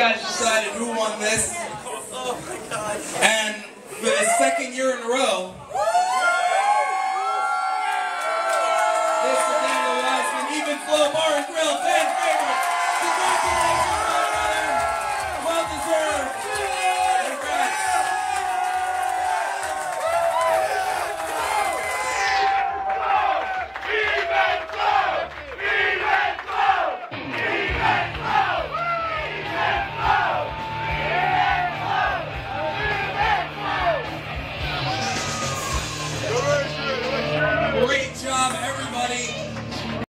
guys decided who won this. And for the second year in a row, this is the